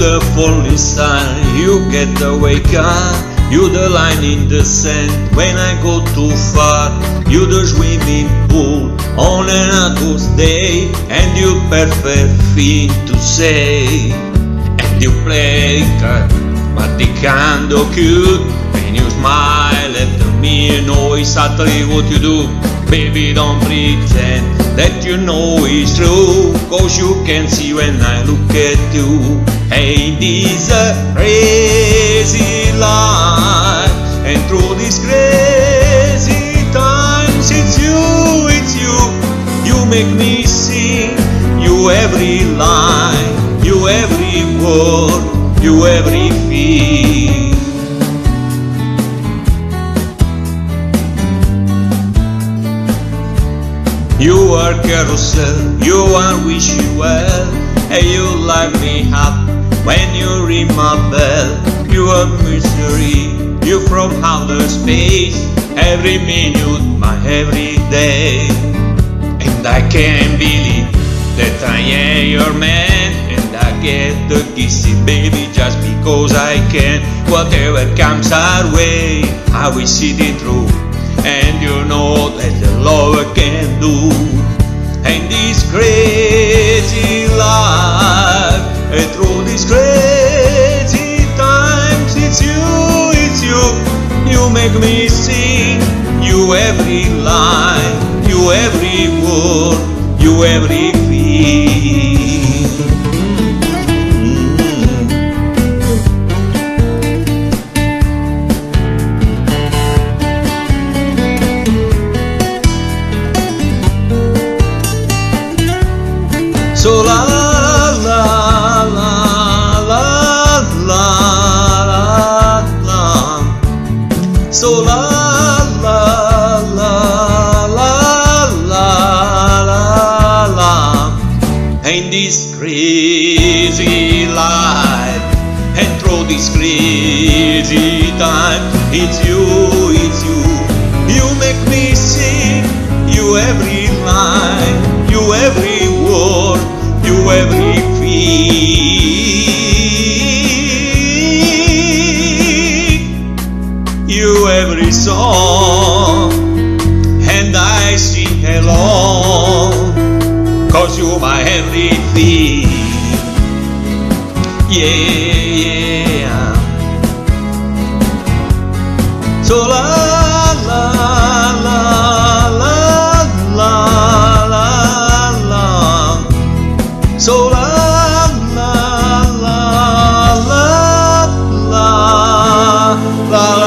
The falling star, you get the wake up. You the line in the sand when I go too far. You the swimming pool on an August day, and you perfect thing to say. And you play card, maticando cute, and you smile at me know exactly what you do. Baby, don't pretend that you know it's true, cause you can see when I look at you. Hey, this a crazy life, and through these crazy times, it's you, it's you. You make me sing, you every line, you every word, you every feel. You are carousel, you are wish you well, and you light me up when you ring my bell. You are misery, you from outer space, every minute, my every day. And I can't believe that I am your man, and I get the kissy baby just because I can. Whatever comes our way, I will see it through and you know that the lover can do. And this crazy life, and through these crazy times, it's you, it's you. You make me sing, you every line, you every word, you every So la la la la la la la So la la la la la la la And this crazy life And through this crazy time It's you, it's you You make me sing You every line You every Every feel You every song And I sing along. Cause you my everything Yeah, yeah. So la la love.